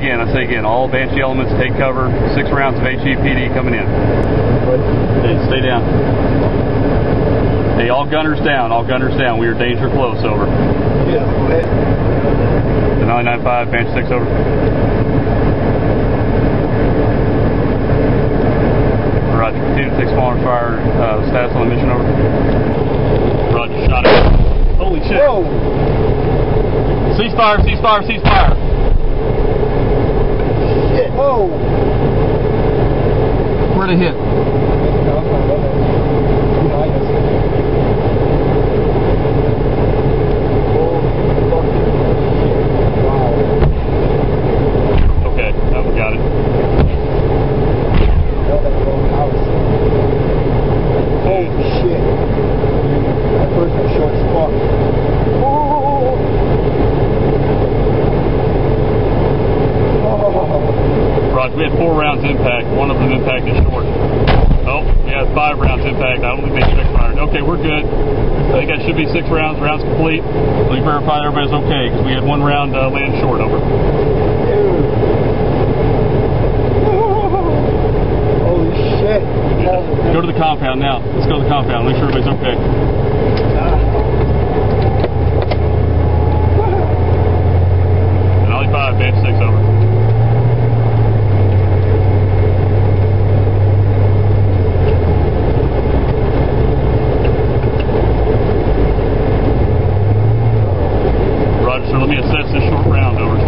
again, I say again, all Banshee elements take cover. Six rounds of HEPD coming in. Hey, stay down. Hey, all gunners down, all gunners down. We are danger close, over. Yeah, go ahead. The 995, Banshee 6, over. Roger, continue to take smaller fire uh, status on the mission, over. Roger, shot it. Holy shit. Whoa! Ceasefire, ceasefire, ceasefire. Whoa! Where'd it hit? Okay, now we got it. Holy shit. That person was short as fuck. Oh. Oh. We had four rounds impact. One of them impacted short. Oh, yeah, five rounds impact. I don't think they check fired. Okay, we're good. I think that should be six rounds. Rounds complete. Let me verify everybody's okay because we had one round uh, land short. Over. Holy shit. Go to the compound now. Let's go to the compound. Make sure everybody's okay. Denali 5, Banshee 6, over. So let me assess this short round over.